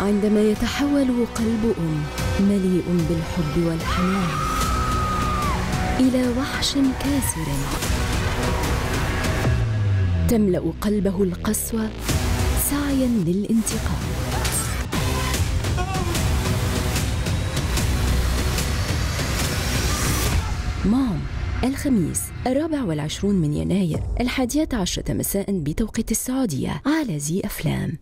عندما يتحول قلب أم مليء بالحب والحنان إلى وحش كاسر. تملأ قلبه القسوة سعيا للانتقام. مام الخميس الرابع والعشرون من يناير الحادية عشرة مساء بتوقيت السعودية على زي أفلام.